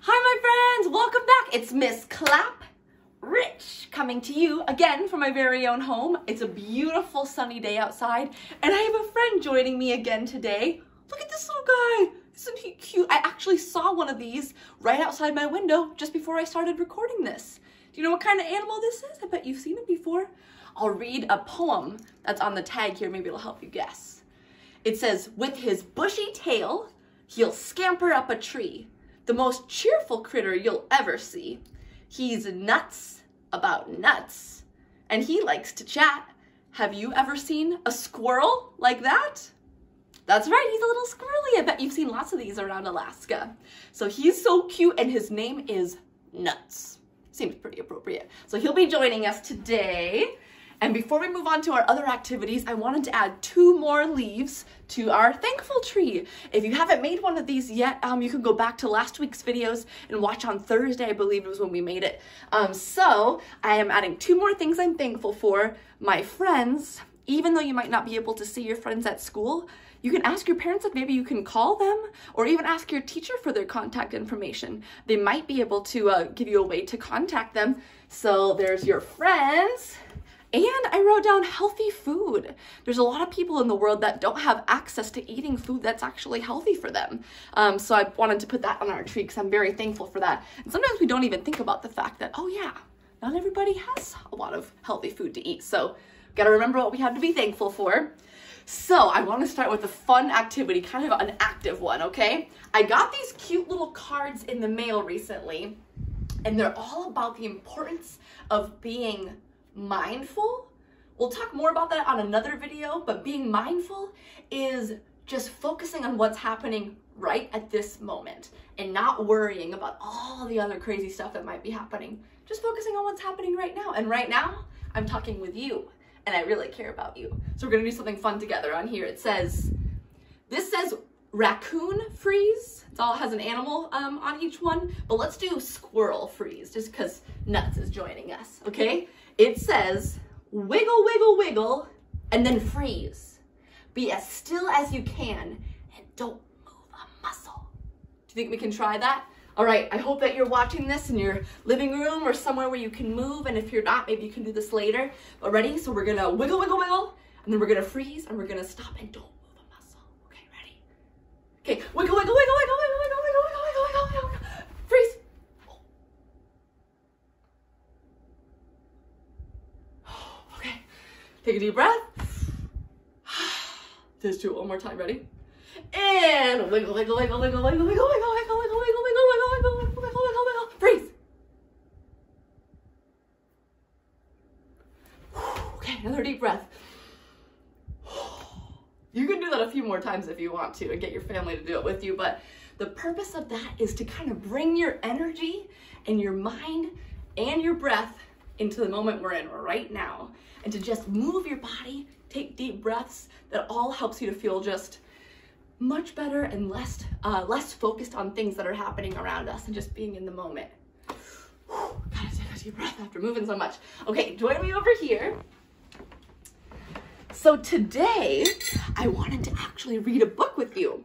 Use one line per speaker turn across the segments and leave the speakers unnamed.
Hi, my friends. Welcome back. It's Miss Clap Rich coming to you again from my very own home. It's a beautiful sunny day outside, and I have a friend joining me again today. Look at this little guy. Isn't he cute? I actually saw one of these right outside my window just before I started recording this. Do you know what kind of animal this is? I bet you've seen it before. I'll read a poem that's on the tag here. Maybe it'll help you guess. It says, with his bushy tail, he'll scamper up a tree the most cheerful critter you'll ever see. He's nuts about nuts, and he likes to chat. Have you ever seen a squirrel like that? That's right, he's a little squirrely. I bet you've seen lots of these around Alaska. So he's so cute, and his name is Nuts. Seems pretty appropriate. So he'll be joining us today. And before we move on to our other activities, I wanted to add two more leaves to our thankful tree. If you haven't made one of these yet, um, you can go back to last week's videos and watch on Thursday, I believe it was when we made it. Um, so I am adding two more things I'm thankful for. My friends, even though you might not be able to see your friends at school, you can ask your parents if maybe you can call them or even ask your teacher for their contact information. They might be able to uh, give you a way to contact them. So there's your friends. And I wrote down healthy food. There's a lot of people in the world that don't have access to eating food that's actually healthy for them. Um, so I wanted to put that on our tree because I'm very thankful for that. And sometimes we don't even think about the fact that, oh yeah, not everybody has a lot of healthy food to eat. So gotta remember what we have to be thankful for. So I want to start with a fun activity, kind of an active one, okay? I got these cute little cards in the mail recently, and they're all about the importance of being mindful. We'll talk more about that on another video, but being mindful is just focusing on what's happening right at this moment and not worrying about all the other crazy stuff that might be happening. Just focusing on what's happening right now. And right now, I'm talking with you and I really care about you. So we're gonna do something fun together on here. It says, this says raccoon freeze. It all has an animal um, on each one, but let's do squirrel freeze just because Nuts is joining us, okay? It says wiggle, wiggle, wiggle, and then freeze. Be as still as you can and don't move a muscle. Do you think we can try that? All right, I hope that you're watching this in your living room or somewhere where you can move. And if you're not, maybe you can do this later. But ready? So we're gonna wiggle, wiggle, wiggle, and then we're gonna freeze and we're gonna stop and don't move a muscle. Okay, ready? Okay, wiggle, wiggle, wiggle, wiggle, wiggle, wiggle, wiggle, wiggle, wiggle, wiggle, wiggle. Freeze. Okay, take a deep breath. Let's do it one more time. Ready? And wiggle, wiggle, wiggle, wiggle, wiggle, wiggle, wiggle, wiggle, wiggle, wiggle, wiggle, wiggle, wiggle, wiggle, wiggle, wiggle, wiggle. Freeze. Okay, another deep breath. You can do that a few more times if you want to and get your family to do it with you, but the purpose of that is to kind of bring your energy and your mind and your breath into the moment we're in right now and to just move your body, take deep breaths. That all helps you to feel just much better and less uh, less focused on things that are happening around us and just being in the moment. Whew, gotta take a deep breath after moving so much. Okay, join me over here. So today, I wanted to actually read a book with you.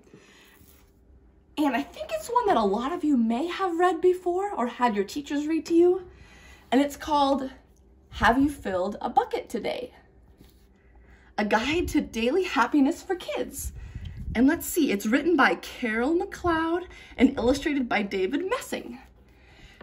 And I think it's one that a lot of you may have read before or had your teachers read to you. And it's called Have You Filled a Bucket Today? A Guide to Daily Happiness for Kids. And let's see, it's written by Carol McCloud and illustrated by David Messing.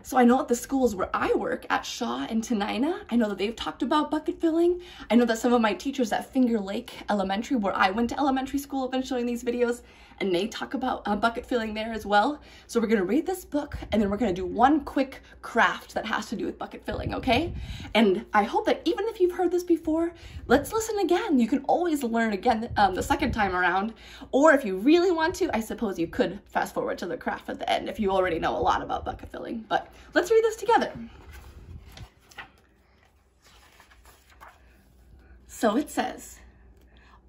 So I know at the schools where I work, at Shaw and Tanaina, I know that they've talked about bucket filling. I know that some of my teachers at Finger Lake Elementary, where I went to elementary school, have been showing these videos, and they talk about uh, bucket filling there as well. So we're gonna read this book, and then we're gonna do one quick craft that has to do with bucket filling, okay? And I hope that even if you've heard this before, let's listen again. You can always learn again um, the second time around, or if you really want to, I suppose you could fast forward to the craft at the end if you already know a lot about bucket filling. But let's read this together. So it says,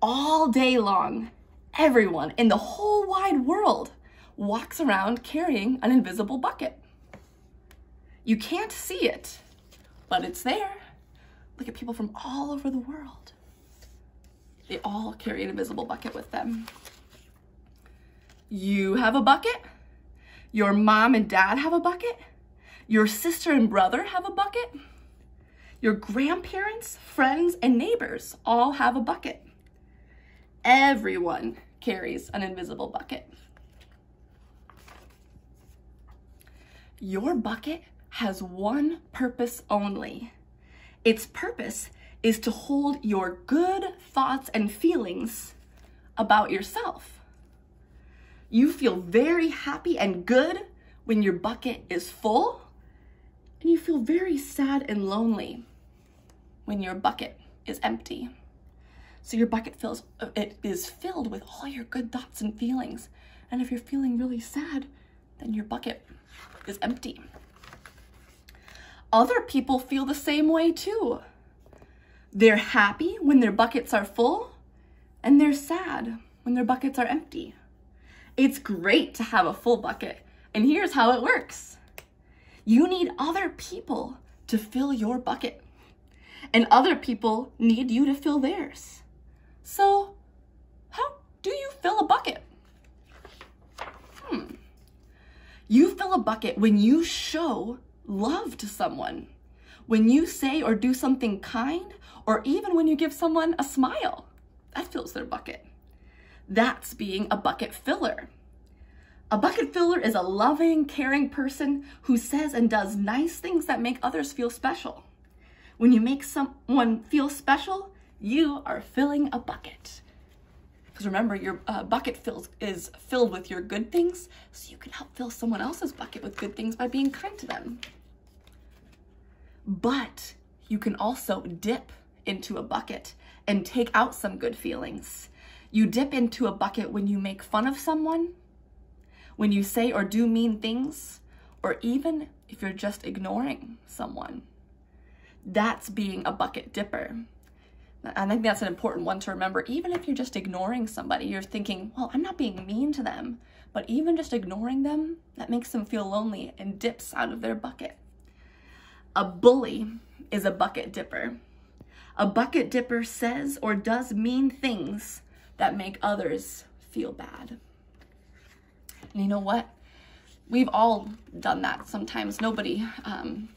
all day long, everyone in the whole wide world walks around carrying an invisible bucket. You can't see it, but it's there. Look at people from all over the world. They all carry an invisible bucket with them. You have a bucket? Your mom and dad have a bucket? Your sister and brother have a bucket? Your grandparents, friends, and neighbors all have a bucket. Everyone carries an invisible bucket. Your bucket has one purpose only. Its purpose is to hold your good thoughts and feelings about yourself. You feel very happy and good when your bucket is full, and you feel very sad and lonely when your bucket is empty. So your bucket fills uh, it is filled with all your good thoughts and feelings. And if you're feeling really sad, then your bucket is empty. Other people feel the same way too. They're happy when their buckets are full, and they're sad when their buckets are empty. It's great to have a full bucket, and here's how it works. You need other people to fill your bucket, and other people need you to fill theirs. So, how do you fill a bucket? Hmm. You fill a bucket when you show love to someone, when you say or do something kind, or even when you give someone a smile. That fills their bucket. That's being a bucket filler. A bucket filler is a loving, caring person who says and does nice things that make others feel special. When you make someone feel special, you are filling a bucket. Because remember, your uh, bucket fills is filled with your good things, so you can help fill someone else's bucket with good things by being kind to them. But you can also dip into a bucket and take out some good feelings. You dip into a bucket when you make fun of someone, when you say or do mean things, or even if you're just ignoring someone. That's being a bucket dipper. I think that's an important one to remember. Even if you're just ignoring somebody, you're thinking, well, I'm not being mean to them. But even just ignoring them, that makes them feel lonely and dips out of their bucket. A bully is a bucket dipper. A bucket dipper says or does mean things that make others feel bad. And you know what? We've all done that sometimes. Nobody, um,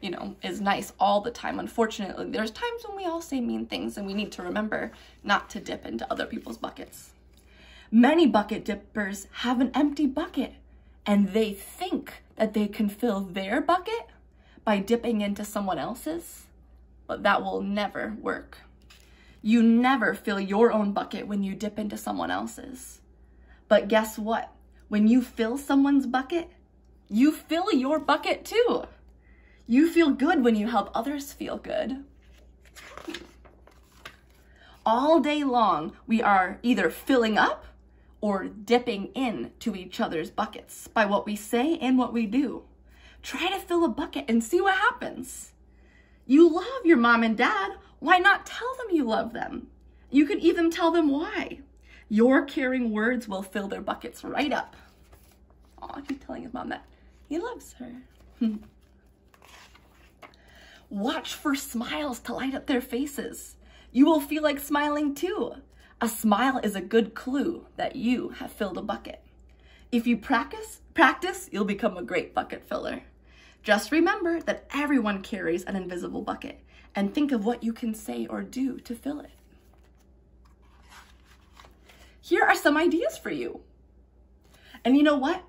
you know, is nice all the time. Unfortunately, there's times when we all say mean things and we need to remember not to dip into other people's buckets. Many bucket dippers have an empty bucket and they think that they can fill their bucket by dipping into someone else's but that will never work. You never fill your own bucket when you dip into someone else's. But guess what? When you fill someone's bucket, you fill your bucket too. You feel good when you help others feel good. All day long, we are either filling up or dipping in to each other's buckets by what we say and what we do. Try to fill a bucket and see what happens. You love your mom and dad. Why not tell them you love them? You can even tell them why. Your caring words will fill their buckets right up. Oh, he's telling his mom that he loves her. Watch for smiles to light up their faces. You will feel like smiling too. A smile is a good clue that you have filled a bucket. If you practice, practice, you'll become a great bucket filler. Just remember that everyone carries an invisible bucket and think of what you can say or do to fill it. Here are some ideas for you. And you know what?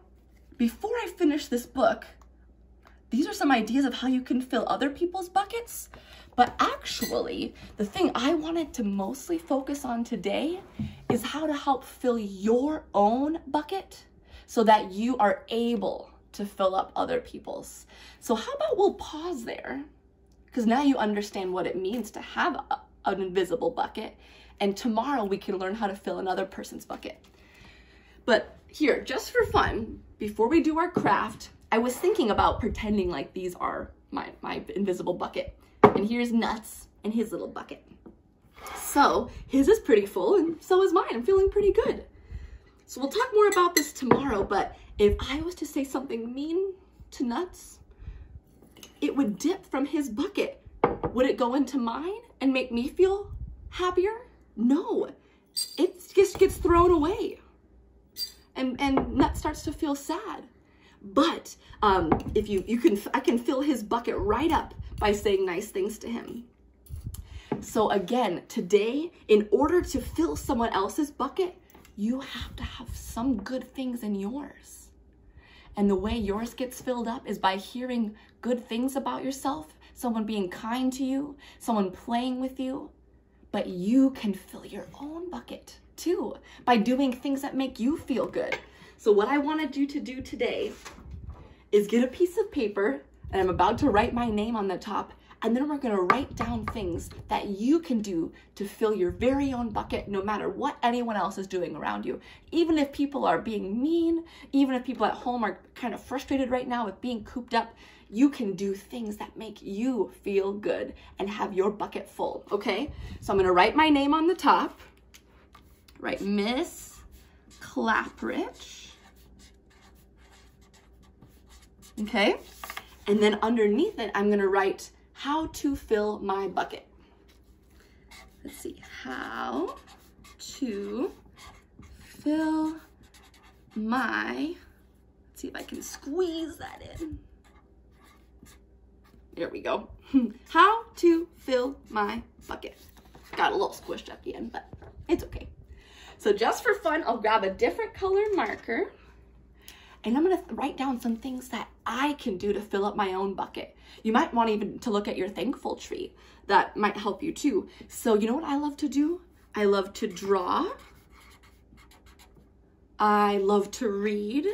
Before I finish this book, these are some ideas of how you can fill other people's buckets. But actually, the thing I wanted to mostly focus on today is how to help fill your own bucket so that you are able to fill up other people's. So how about we'll pause there? Because now you understand what it means to have a, an invisible bucket. And tomorrow we can learn how to fill another person's bucket. But here, just for fun, before we do our craft, I was thinking about pretending like these are my, my invisible bucket. And here's Nuts and his little bucket. So his is pretty full and so is mine. I'm feeling pretty good. So we'll talk more about this tomorrow, but if I was to say something mean to Nuts, it would dip from his bucket. Would it go into mine and make me feel happier? No, it just gets thrown away. And, and Nut starts to feel sad. But um, if you, you can, I can fill his bucket right up by saying nice things to him. So again, today, in order to fill someone else's bucket, you have to have some good things in yours. And the way yours gets filled up is by hearing good things about yourself, someone being kind to you, someone playing with you. But you can fill your own bucket too by doing things that make you feel good. So what I wanted you to do today is get a piece of paper and I'm about to write my name on the top and then we're gonna write down things that you can do to fill your very own bucket no matter what anyone else is doing around you. Even if people are being mean, even if people at home are kind of frustrated right now with being cooped up, you can do things that make you feel good and have your bucket full, okay? So I'm gonna write my name on the top, write Miss Klapperich. Okay, and then underneath it, I'm gonna write how to fill my bucket. Let's see, how to fill my, let's see if I can squeeze that in. There we go. how to fill my bucket. Got a little squished at the end, but it's okay. So just for fun, I'll grab a different color marker and I'm gonna write down some things that I can do to fill up my own bucket. You might want even to look at your thankful tree. That might help you too. So you know what I love to do? I love to draw. I love to read.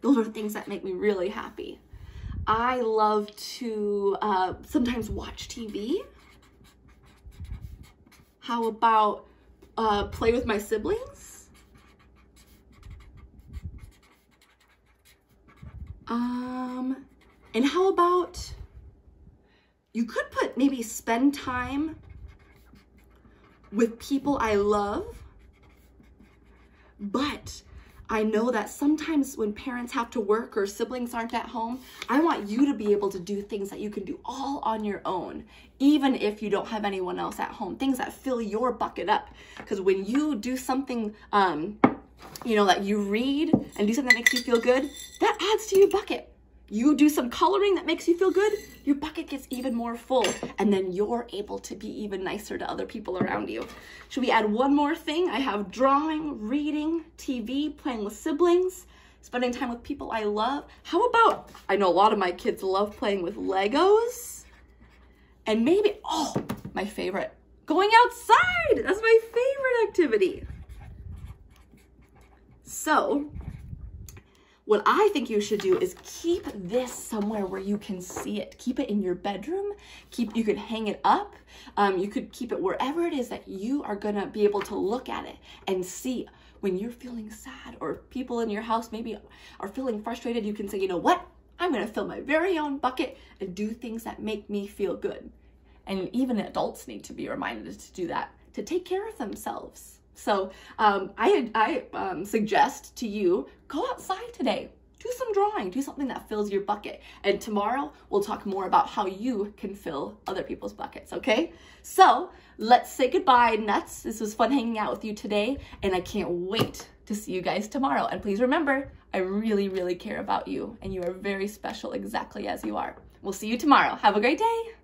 Those are things that make me really happy. I love to uh, sometimes watch TV. How about uh, play with my siblings? Um, and how about you could put maybe spend time with people I love, but I know that sometimes when parents have to work or siblings aren't at home, I want you to be able to do things that you can do all on your own, even if you don't have anyone else at home, things that fill your bucket up. Because when you do something, um, you know, that you read and do something that makes you feel good, that adds to your bucket. You do some coloring that makes you feel good, your bucket gets even more full, and then you're able to be even nicer to other people around you. Should we add one more thing? I have drawing, reading, TV, playing with siblings, spending time with people I love. How about, I know a lot of my kids love playing with Legos, and maybe, oh, my favorite, going outside. That's my favorite activity. So what I think you should do is keep this somewhere where you can see it. Keep it in your bedroom. Keep you could hang it up. Um, you could keep it wherever it is that you are gonna be able to look at it and see when you're feeling sad or people in your house maybe are feeling frustrated. You can say, you know what? I'm gonna fill my very own bucket and do things that make me feel good. And even adults need to be reminded to do that, to take care of themselves. So um, I, I um, suggest to you, go outside today. Do some drawing, do something that fills your bucket. And tomorrow we'll talk more about how you can fill other people's buckets, okay? So let's say goodbye, Nuts. This was fun hanging out with you today, and I can't wait to see you guys tomorrow. And please remember, I really, really care about you, and you are very special exactly as you are. We'll see you tomorrow. Have a great day.